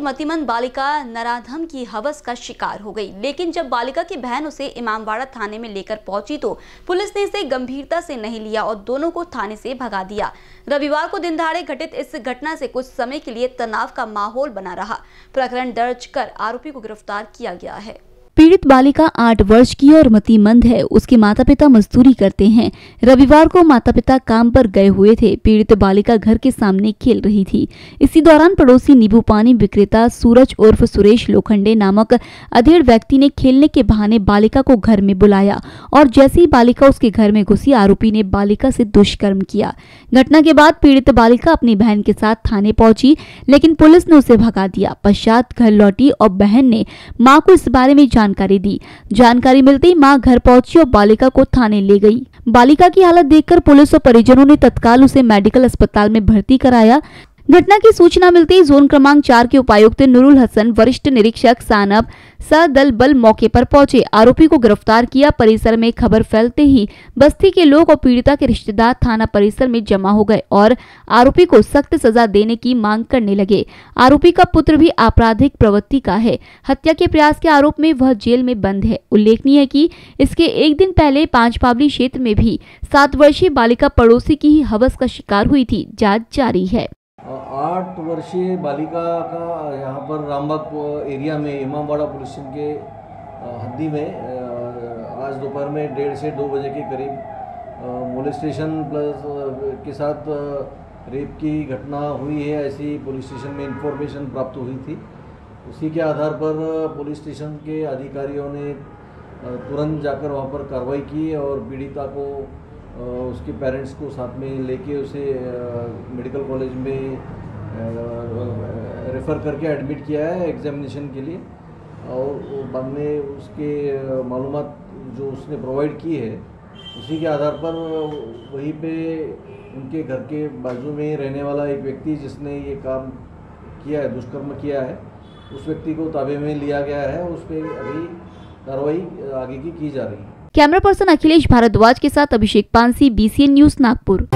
मतिमंद बालिका नराधम की हवस का शिकार हो गई। लेकिन जब बालिका की बहन उसे इमामवाड़ा थाने में लेकर पहुँची तो पुलिस ने इसे गंभीरता से नहीं लिया और दोनों को थाने से भगा दिया। रविवार को दिन दहाड़े घटित इस घटना से कुछ समय के लिए तनाव का माहौल बना रहा। प्रकरण दर्ज कर आरोपी को गिरफ़्तार किया गया है। पीड़ित बालिका आठ वर्ष की और मतिमंद है। उसके माता पिता मजदूरी करते हैं। रविवार को माता पिता काम पर गए हुए थे। पीड़ित बालिका घर के सामने खेल रही थी। इसी दौरान पड़ोसी नींबू पानी विक्रेता सूरज उर्फ़ सुरेश लोखंडे नामक अधेड़ व्यक्ति ने खेलने के बहाने बालिका को घर में बुलाया और जैसे ही बालिका उसके घर में घुसी, आरोपी ने बालिका से दुष्कर्म किया। घटना के बाद पीड़ित बालिका अपनी बहन के साथ थाने पहुँची, लेकिन पुलिस ने उसे भगा दिया। पश्चात घर लौटी और बहन ने माँ को इस बारे में जानकारी दी। जानकारी मिलते ही माँ घर पहुँची और बालिका को थाने ले गई। बालिका की हालत देखकर पुलिस और परिजनों ने तत्काल उसे मेडिकल अस्पताल में भर्ती कराया। घटना की सूचना मिलते ही जोन क्रमांक चार के उपायुक्त नुरुल हसन, वरिष्ठ निरीक्षक सानब सदल बल मौके पर पहुँचे। आरोपी को गिरफ़्तार किया। परिसर में खबर फैलते ही बस्ती के लोग और पीड़िता के रिश्तेदार थाना परिसर में जमा हो गए और आरोपी को सख्त सजा देने की मांग करने लगे। आरोपी का पुत्र भी आपराधिक प्रवृत्ति का है। हत्या के प्रयास के आरोप में वह जेल में बंद है। उल्लेखनीय है की इसके एक दिन पहले पाँच क्षेत्र में भी सात वर्षीय बालिका पड़ोसी की ही हवस का शिकार हुई थी। जाँच जारी है। आठ वर्षीय बालिका का यहाँ पर रामबाग एरिया में इमामवाड़ा पुलिस स्टेशन के हद्दी में आज दोपहर में डेढ़ से दो बजे के करीब मोलिस्टेशन प्लस के साथ रेप की घटना हुई है, ऐसी पुलिस स्टेशन में इंफॉर्मेशन प्राप्त हुई थी। उसी के आधार पर, पुलिस स्टेशन के अधिकारियों ने तुरंत जाकर वहाँ पर कार्रवाई की और पीड़िता को उसके पेरेंट्स को साथ में लेके उसे मेडिकल कॉलेज में रेफ़र करके एडमिट किया है एग्जामिनेशन के लिए। और बाद में उसके मालूम जो उसने प्रोवाइड की है, उसी के आधार पर वहीं पे उनके घर के बाजू में रहने वाला एक व्यक्ति जिसने ये काम किया है, दुष्कर्म किया है, उस व्यक्ति को ताबे में लिया गया है, उस पर अभी कार्रवाई आगे की की जा रही है। कैमरा पर्सन अखिलेश भारद्वाज के साथ अभिषेक पानसी बीसीएन न्यूज़ नागपुर।